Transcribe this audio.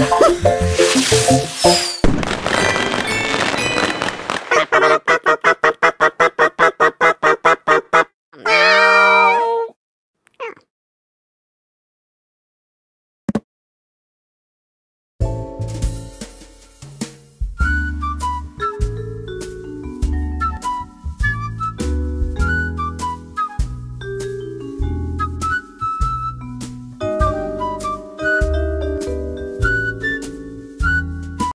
Oh.